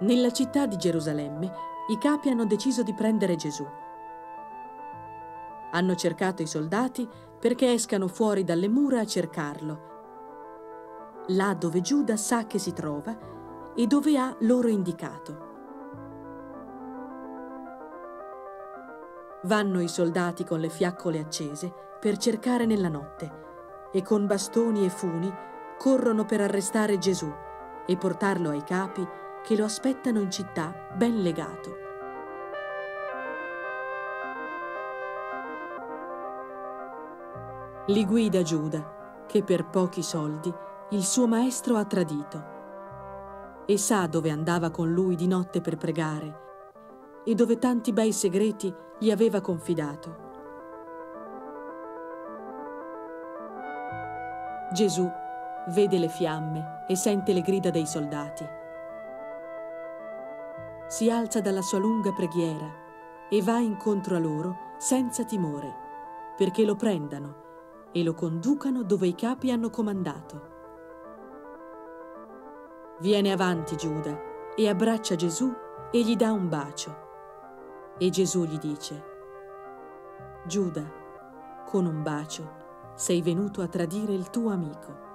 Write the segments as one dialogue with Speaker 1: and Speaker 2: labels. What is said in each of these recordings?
Speaker 1: Nella città di Gerusalemme i capi hanno deciso di prendere Gesù. Hanno cercato i soldati perché escano fuori dalle mura a cercarlo, là dove Giuda sa che si trova e dove ha loro indicato. Vanno i soldati con le fiaccole accese per cercare nella notte e con bastoni e funi corrono per arrestare Gesù e portarlo ai capi che lo aspettano in città ben legato. Li guida Giuda, che per pochi soldi il suo maestro ha tradito. E sa dove andava con lui di notte per pregare e dove tanti bei segreti gli aveva confidato. Gesù vede le fiamme e sente le grida dei soldati. Si alza dalla sua lunga preghiera e va incontro a loro senza timore, perché lo prendano e lo conducano dove i capi hanno comandato. Viene avanti Giuda e abbraccia Gesù e gli dà un bacio. E Gesù gli dice, Giuda, con un bacio sei venuto a tradire il tuo amico.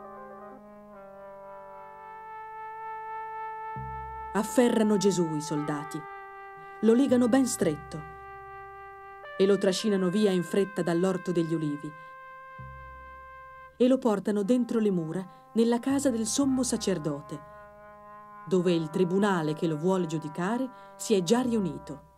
Speaker 1: Afferrano Gesù i soldati, lo legano ben stretto e lo trascinano via in fretta dall'orto degli ulivi e lo portano dentro le mura nella casa del sommo sacerdote, dove il tribunale che lo vuole giudicare si è già riunito.